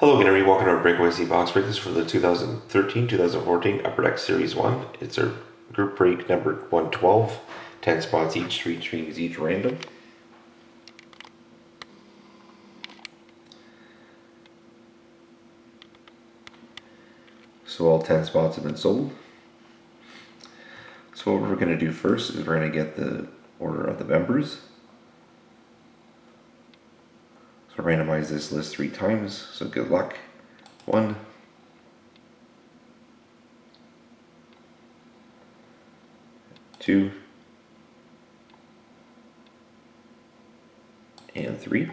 Hello again, everybody. Welcome to our Breakaway C box break. This is for the 2013-2014 Upper Deck Series 1. It's our group break number 112. 10 spots each, 3 strings each random. So all 10 spots have been sold. So what we're going to do first is we're going to get the order of the members. So randomize this list three times, so good luck. One, two, and three.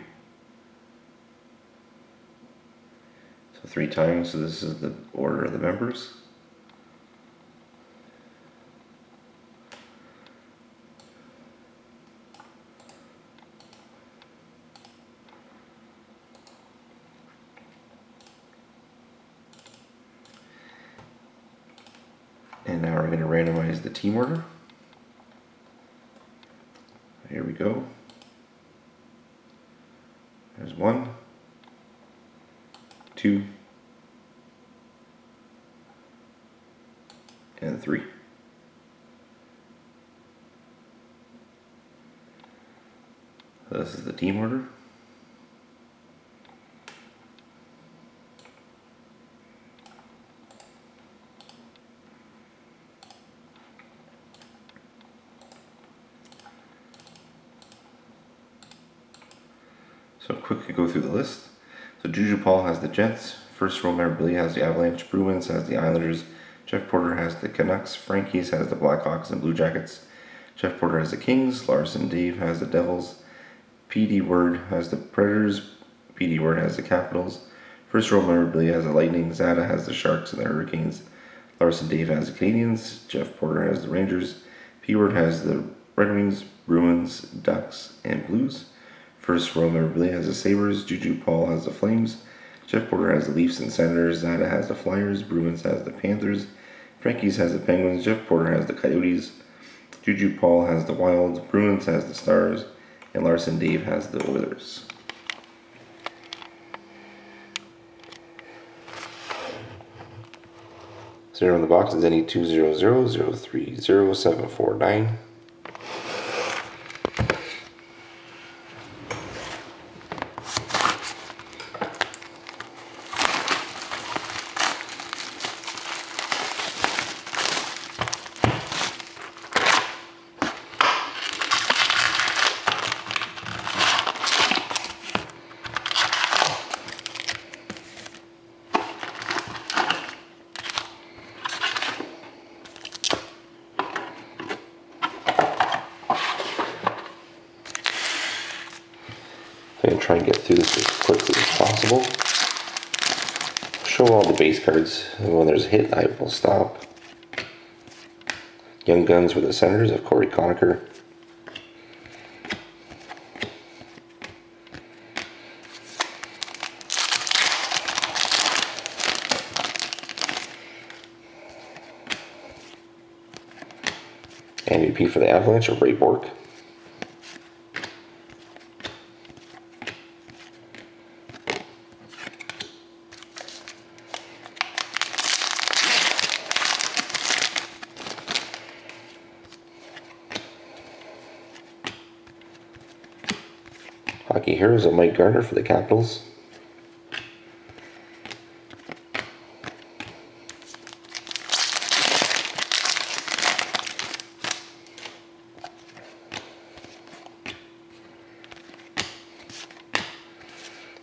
So three times, so this is the order of the members. And now we're going to randomize the team order. Here we go. There's one, two, and three. This is the team order. So quickly go through the list. So Juju Paul has the Jets. First row memorabilia has the Avalanche. Bruins has the Islanders. Jeff Porter has the Canucks. Frankie's has the Blackhawks and Blue Jackets. Jeff Porter has the Kings. Larson Dave has the Devils. PD Word has the Predators. PD Word has the Capitals. First row memorabilia has the Lightning. Zada has the Sharks and the Hurricanes. Larson Dave has the Canadiens. Jeff Porter has the Rangers. P Word has the Red Wings, Bruins, Ducks, and Blues. First, Roman really has the Sabres. Juju Paul has the Flames. Jeff Porter has the Leafs and Senators. Zada has the Flyers. Bruins has the Panthers. Frankie's has the Penguins. Jeff Porter has the Coyotes. Juju Paul has the Wilds. Bruins has the Stars. And Larson Dave has the Oilers. Zero in the box is any two zero zero zero three zero seven four nine. Try and get through this as quickly as possible. Show all the base cards, and when there's a hit, I will stop. Young Guns were the Senators of Cory Conacher. MVP for the Avalanche of Ray Bourque. Hockey Heroes of Mike Gartner for the Capitals.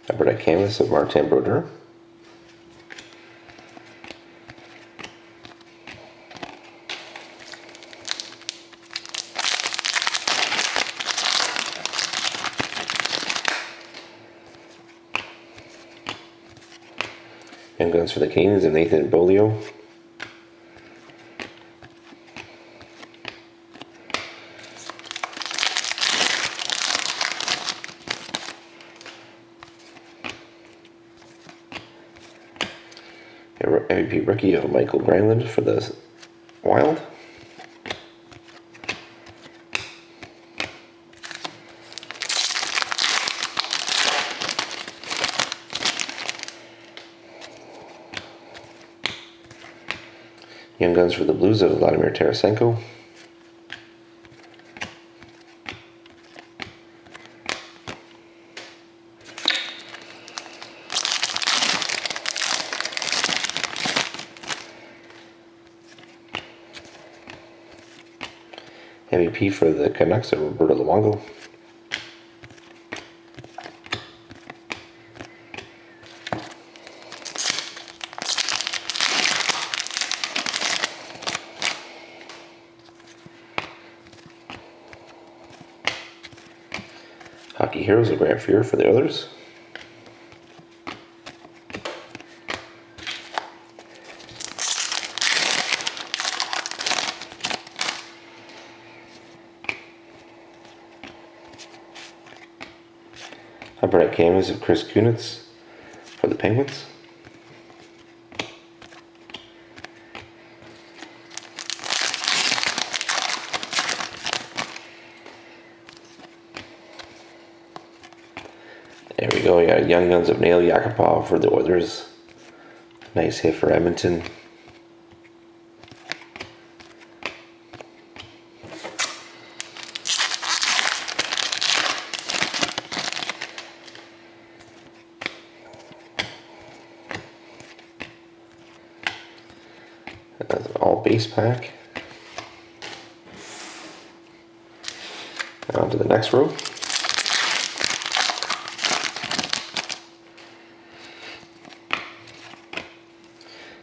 Deck Canvas of Martin Brodeur. For the Canes and Nathan Bolio. MVP rookie of Mikael Granlund for the Wild. Young Guns for the Blues of Vladimir Tarasenko. MVP for the Canucks of Roberto Luongo. Hockey Heroes of Grant Fuhr for the others. Upright canvas of Chris Kunitz for the Penguins. There we go. We got Young Guns of Nail Yakupov for the Oilers. Nice hit for Edmonton. That's an all base pack. On to the next row.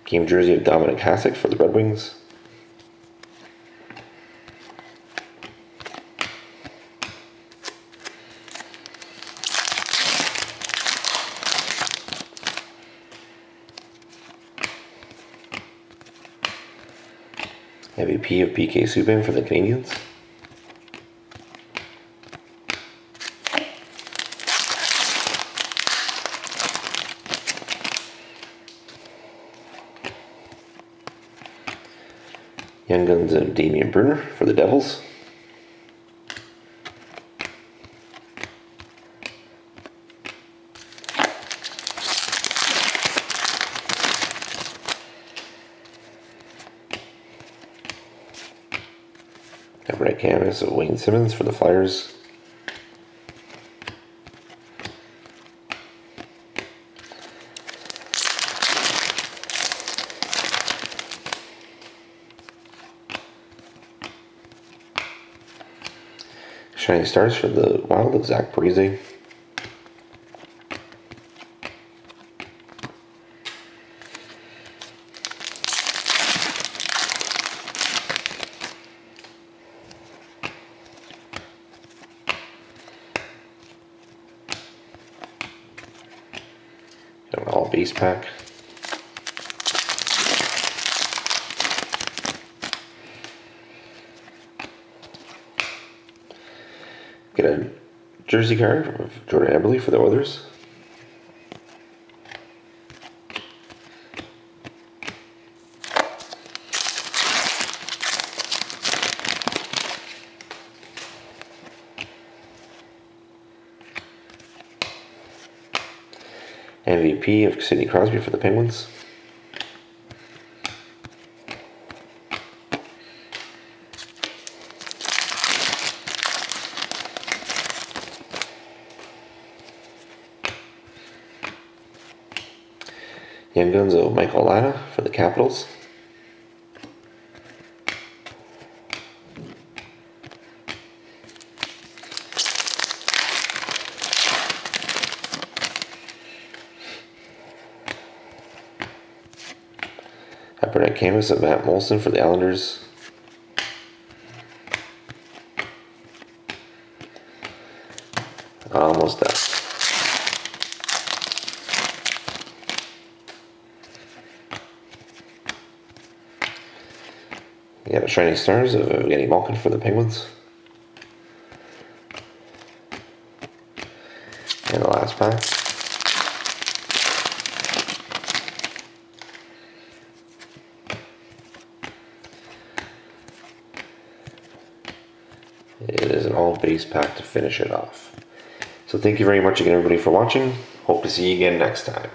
Game jersey of Dominik Hasek for the Red Wings. MVP of PK Subban for the Canadiens. Young Guns of Damien Brunner for the Devils. Red canvas of Wayne Simmonds for the Flyers. Shining Stars for the Wild of Zach. An all base pack. Get a jersey card of Jordan Eberle for the Oilers. MVP of Sidney Crosby for the Penguins. Young Guns of Michael Latta for the Capitals. Hypernet canvas of Matt Moulson for the Islanders. Almost done. Got a Shining Stars of uh, Evgeny Malkin for the Penguins. And the last pack. It is an all base pack to finish it off. So thank you very much again everybody for watching. Hope to see you again next time.